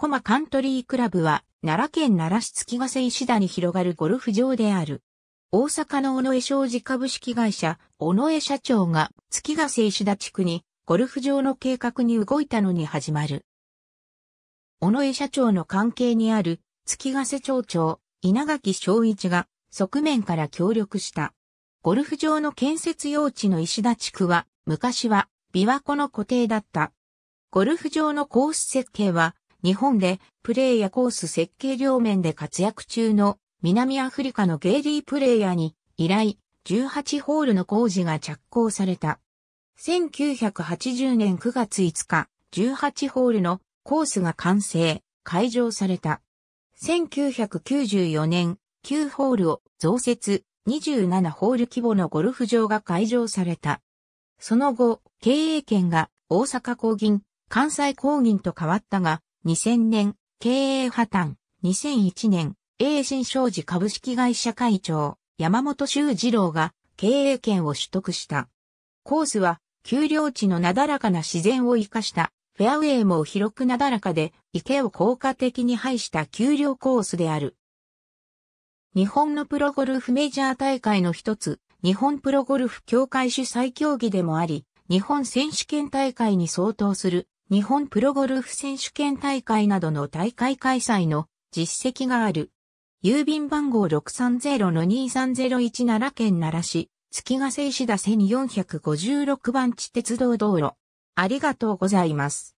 コマカントリークラブは奈良県奈良市月ヶ瀬石田に広がるゴルフ場である。大阪の尾上商事株式会社、尾上社長が月ヶ瀬石田地区にゴルフ場の計画に動いたのに始まる。尾上社長の関係にある月ヶ瀬町長、稲垣昭一が側面から協力した。ゴルフ場の建設用地の石田地区は昔は琵琶湖の固定だった。ゴルフ場のコース設計は日本でプレーやコース設計両面で活躍中の南アフリカのゲイリープレイヤーに依頼、18ホールの工事が着工された。1980年9月5日、18ホールのコースが完成、開場された。1994年、9ホールを増設、27ホール規模のゴルフ場が開場された。その後、経営権が大阪工銀、関西工銀と変わったが、2000年、経営破綻、2001年、栄新商事株式会社会長、山本修二郎が経営権を取得した。コースは、丘陵地のなだらかな自然を生かした、フェアウェイも広くなだらかで、池を効果的に配した丘陵コースである。日本のプロゴルフメジャー大会の一つ、日本プロゴルフ協会主催競技でもあり、日本選手権大会に相当する日本プロゴルフ選手権大会などの大会開催の実績がある。郵便番号630-2301奈良県奈良市、月ヶ瀬石田線456番地鉄道道路。ありがとうございます。